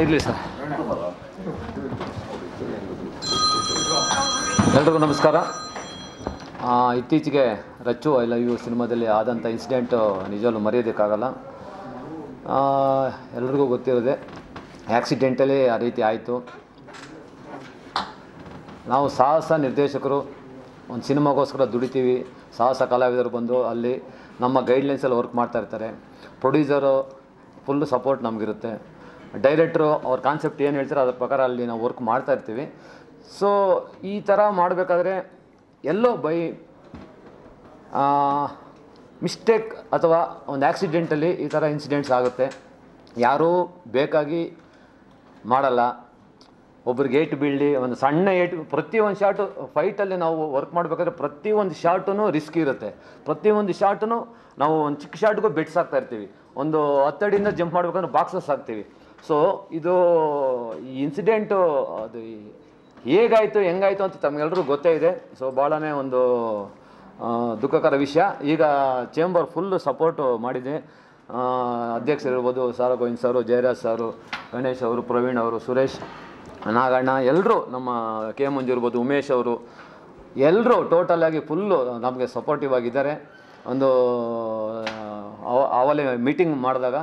ಎಲ್ರಿಗೂ ನಮಸ್ಕಾರ. ಇತ್ತೀಚೆಗೆ ರಚ್ಚು, ಐ ಲವ್ ಯು ಸಿನಿಮಾದಲ್ಲಿ ಆದಂಥ ಇನ್ಸಿಡೆಂಟು ನಿಜವಲ್ಲೂ ಮರೆಯೋದಕ್ಕಾಗಲ್ಲ. ಎಲ್ರಿಗೂ ಗೊತ್ತಿರೋದೆ ಆ್ಯಕ್ಸಿಡೆಂಟಲ್ಲಿ ಆ ರೀತಿ ಆಯಿತು. ನಾವು ಸಾಹಸ ನಿರ್ದೇಶಕರು, ಒಂದು ಸಿನಿಮಾಗೋಸ್ಕರ ದುಡಿತೀವಿ. ಸಾಹಸ ಕಲಾವಿದರು ಬಂದು ಅಲ್ಲಿ ನಮ್ಮ ಗೈಡ್ಲೈನ್ಸಲ್ಲಿ ವರ್ಕ್ ಮಾಡ್ತಾ ಇರ್ತಾರೆ. ಪ್ರೊಡ್ಯೂಸರು ಫುಲ್ಲು ಸಪೋರ್ಟ್ ನಮಗಿರುತ್ತೆ. ಡೈರೆಕ್ಟ್ರು ಅವ್ರ ಕಾನ್ಸೆಪ್ಟ್ ಏನು ಹೇಳ್ತಾರೋ ಅದ್ರ ಪ್ರಕಾರ ಅಲ್ಲಿ ನಾವು ವರ್ಕ್ ಮಾಡ್ತಾ ಇರ್ತೀವಿ. ಸೊ ಈ ಥರ ಮಾಡಬೇಕಾದ್ರೆ ಎಲ್ಲೋ ಬೈ ಮಿಸ್ಟೇಕ್ ಅಥವಾ ಒಂದು ಆ್ಯಕ್ಸಿಡೆಂಟಲ್ಲಿ ಈ ಥರ ಇನ್ಸಿಡೆಂಟ್ಸ್ ಆಗುತ್ತೆ. ಯಾರೂ ಬೇಕಾಗಿ ಮಾಡಲ್ಲ. ಒಬ್ರಿಗೆ ಏಟ್ ಬೀಳಲಿ, ಒಂದು ಸಣ್ಣ ಏಟು ಪ್ರತಿಯೊಂದು ಶಾರ್ಟು ಫೈಟಲ್ಲಿ ನಾವು ವರ್ಕ್ ಮಾಡಬೇಕಾದ್ರೆ ಪ್ರತಿ ಒಂದು ಶಾರ್ಟೂ ರಿಸ್ಕ್ ಇರುತ್ತೆ. ಪ್ರತಿ ಒಂದು ಶಾರ್ಟೂ ನಾವು ಒಂದು ಚಿಕ್ಕ ಶಾಟ್ಗೂ ಬೆಟ್ಸ್ ಹಾಕ್ತಾ ಇರ್ತೀವಿ. ಒಂದು ಹತ್ತಡಿಯಿಂದ ಜಂಪ್ ಮಾಡ್ಬೇಕಂದ್ರೆ ಬಾಕ್ಸಸ್ ಹಾಕ್ತೀವಿ. ಸೊ ಇದು ಈ ಇನ್ಸಿಡೆಂಟು ಅದು ಹೇಗಾಯಿತು, ಹೆಂಗಾಯಿತು ಅಂತ ತಮಗೆಲ್ಲರೂ ಗೊತ್ತೇ ಇದೆ. ಸೊ ಭಾಳನೇ ಒಂದು ದುಃಖಕರ ವಿಷಯ. ಈಗ ಚೇಂಬರ್ ಫುಲ್ಲು ಸಪೋರ್ಟು ಮಾಡಿದೆ. ಅಧ್ಯಕ್ಷರಿರ್ಬೋದು ಸಾರ ಗೋವಿಂದ್ ಸರು, ಜಯರಾಜ್ ಸಾರು, ಗಣೇಶ್ ಅವರು, ಪ್ರವೀಣ್ ಅವರು, ಸುರೇಶ್, ನಾಗಣ್ಣ ಎಲ್ಲರೂ ನಮ್ಮ ಕೆ ಮಂಜು ಇರ್ಬೋದು, ಉಮೇಶ್ ಅವರು ಎಲ್ಲರೂ ಟೋಟಲ್ ಆಗಿ ಫುಲ್ಲು ನಮಗೆ ಸಪೋರ್ಟಿವ್ ಆಗಿದ್ದಾರೆ. ಒಂದು ಅವ- ಅವಲೇ ಮೀಟಿಂಗ್ ಮಾಡಿದಾಗ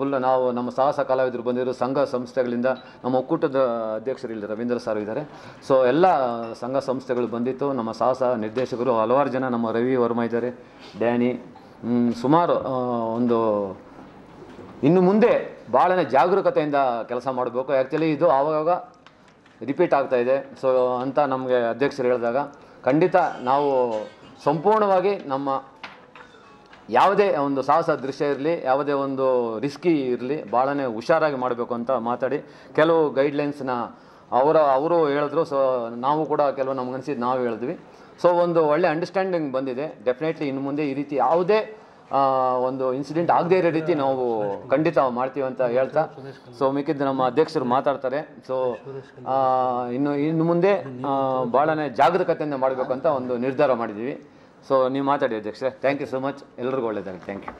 ಫುಲ್ ನಾವು ನಮ್ಮ ಸಾಹಸ ಕಲಾವಿದರು ಬಂದಿರೋ ಸಂಘ ಸಂಸ್ಥೆಗಳಿಂದ ನಮ್ಮ ಒಕ್ಕೂಟದ ಅಧ್ಯಕ್ಷರು ಇಲ್ಲಿ ರವೀಂದ್ರ ಸರ್ ಇದ್ದಾರೆ. ಸೊ ಎಲ್ಲ ಸಂಘ ಸಂಸ್ಥೆಗಳು ಬಂದಿತ್ತು. ನಮ್ಮ ಸಾಹಸ ನಿರ್ದೇಶಕರು ಹಲವಾರು ಜನ ನಮ್ಮ ರವಿ ವರ್ಮ ಇದ್ದಾರೆ, ಡ್ಯಾನಿ ಸುಮಾರು ಒಂದು ಇನ್ನು ಮುಂದೆ ಭಾಳನೇ ಜಾಗರೂಕತೆಯಿಂದ ಕೆಲಸ ಮಾಡಬೇಕು. ಆ್ಯಕ್ಚುಲಿ ಇದು ಆವಾಗ ರಿಪೀಟ್ ಆಗ್ತಾ ಇದೆ. ಸೊ ಅಂತ ನಮಗೆ ಅಧ್ಯಕ್ಷರು ಹೇಳಿದಾಗ ಖಂಡಿತ ನಾವು ಸಂಪೂರ್ಣವಾಗಿ ನಮ್ಮ ಯಾವುದೇ ಒಂದು ಸಾಹಸ ದೃಶ್ಯ ಇರಲಿ, ಯಾವುದೇ ಒಂದು ರಿಸ್ಕಿ ಇರಲಿ ಭಾಳನೇ ಹುಷಾರಾಗಿ ಮಾಡಬೇಕು ಅಂತ ಮಾತಾಡಿ, ಕೆಲವು ಗೈಡ್ಲೈನ್ಸ್ನ ಅವರ, ಅವರು ಹೇಳಿದ್ರು ಸೊ ನಾವು ಕೂಡ ಕೆಲವು ನಮ್ಗನ್ಸಿದ್ದು ನಾವು ಹೇಳಿದ್ವಿ. ಸೊ ಒಂದು ಒಳ್ಳೆ ಅಂಡರ್ಸ್ಟ್ಯಾಂಡಿಂಗ್ ಬಂದಿದೆ. ಡೆಫಿನೆಟ್ಲಿ ಇನ್ನು ಮುಂದೆ ಈ ರೀತಿ ಯಾವುದೇ ಒಂದು ಇನ್ಸಿಡೆಂಟ್ ಆಗದೇ ಇರೋ ರೀತಿ ನಾವು ಖಂಡಿತ ಮಾಡ್ತೀವಿ ಅಂತ ಹೇಳ್ತಾ. ಸೊ ಮಿಕ್ಕಿದ್ದು ನಮ್ಮ ಅಧ್ಯಕ್ಷರು ಮಾತಾಡ್ತಾರೆ. ಸೊ ಇನ್ನು ಇನ್ನು ಮುಂದೆ ಭಾಳನೇ ಜಾಗರೂಕತೆಯಿಂದ ಮಾಡಬೇಕು ಅಂತ ಒಂದು ನಿರ್ಧಾರ ಮಾಡಿದ್ದೀವಿ. ಸೊ ನೀವು ಮಾತಾಡಿ ಅಧ್ಯಕ್ಷ ಥ್ಯಾಂಕ್ ಯು ಸೊ ಮಚ್ ಎಲ್ಲರಿಗೂ ಒಳ್ಳೆಯದಾಗಲಿ ಥ್ಯಾಂಕ್ ಯು